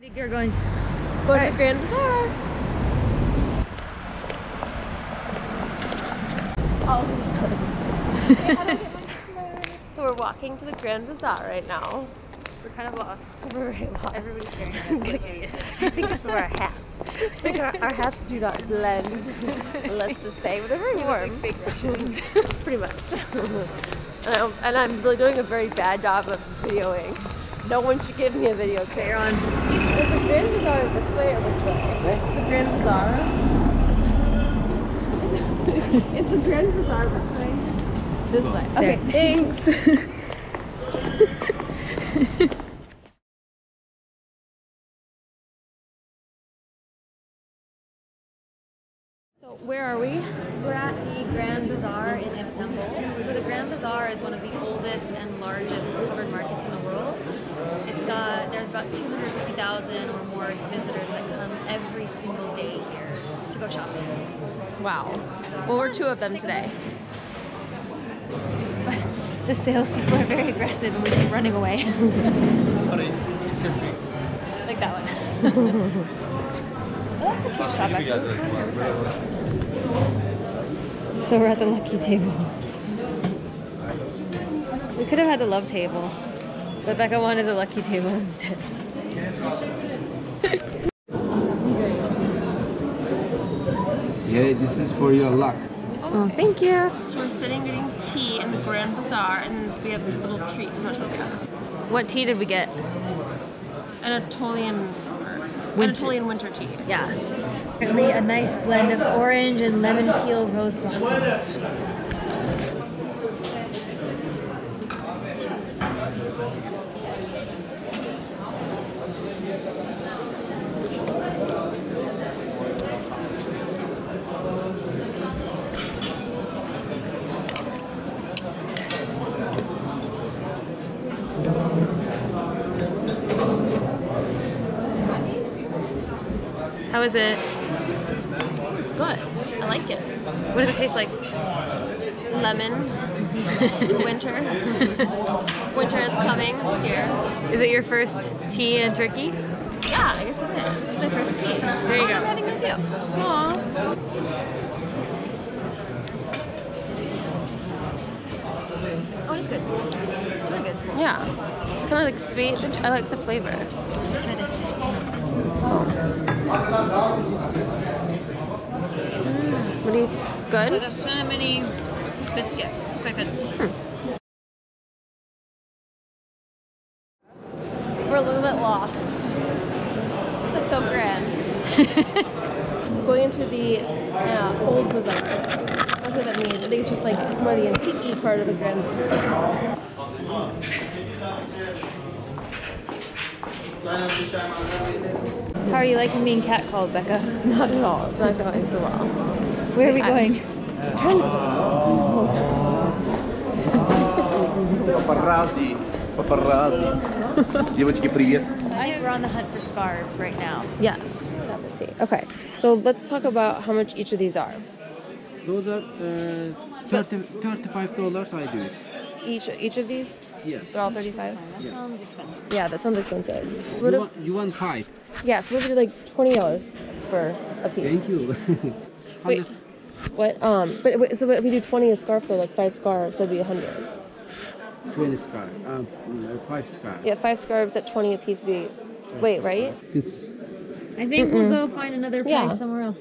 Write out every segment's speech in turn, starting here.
I think you're going. Go to the Grand Bazaar. Oh, so we're walking to the Grand Bazaar right now. We're kind of lost. We're very lost. Everybody's staring at us like idiots. I think it's our hats. Think our, our hats do not blend. Let's just say, but they're very warm. fake Pretty much. and, I'm, um, and I'm really doing a very bad job of videoing. No one should give me a video on. Is the Grand Bazaar this way or which way? The Grand Bazaar? Is the Grand Bazaar this way? This way. Okay, thanks. so where are we? We're at the Grand Bazaar in Istanbul. So the Grand Bazaar is one of the oldest and largest covered markets in the world. It's got there's about 250,000 or more visitors that come every single day here to go shopping. Wow. Well, we're two of them today. The salespeople are very aggressive and we keep running away. Sorry, excuse me. like that one. oh, that's a cute shop actually. So we're at the lucky table. We could have had the love table, but Becca wanted the lucky table instead. Yeah, this is for your luck. Oh, oh, thank you. So we're sitting getting tea in the Grand Bazaar, and we have little treats. I'm not sure what we have. What tea did we get? Anatolian, Winter. Anatolian winter tea. Yeah. Apparently a nice blend of orange and lemon peel rose blossoms. How is it? It's good. Like it. What does it taste like? Lemon. winter. winter is coming. It's here. Is it your first tea in Turkey? Yeah, I guess it is. This is my first tea. There you oh, go. I'm having with you. Aww. Oh, it's good. It's really good. Yeah. It's kind of like sweet. I like the flavor. Try this. Oh. What do you? Good. Like a mini biscuit. It's quite good. We're a little bit lost. This is so grand. Going into the uh, old bazaar. I don't know what that means. I think it's just like it's more the antique part of the grand. How are you liking being catcalled, Becca? Not at all. It's not going so well. Where are we I- going? Paparazzi. Paparazzi. Девочки, привет. I think we're on the hunt for scarves right now. Yes. Okay. So let's talk about how much each of these are. Those are uh, 30, 35 dollars. I do it. Each each of these? Yes. They're all 35? That sounds expensive. Yeah, that sounds expensive. What You if, want, you want five? yeah, so what if we do like $20 for a piece? Thank you. Wait, what? Um, but wait, so if we do 20 a scarf though, that's five scarves, that'd be 100. 20 scar. Um, five scarves. Yeah, five scarves at 20 a piece would be, wait, right? This I think we'll go find another place Yeah. somewhere else.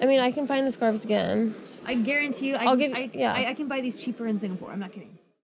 I mean, I can find the scarves again. I guarantee you, I, I'll give- I, yeah. I, I can buy these cheaper in Singapore. I'm not kidding.